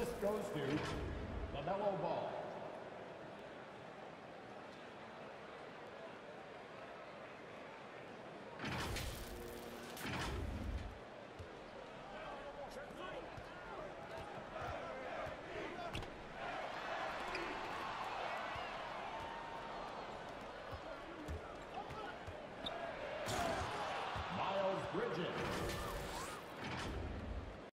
assist goes to LaMelo Ball. Miles Bridges.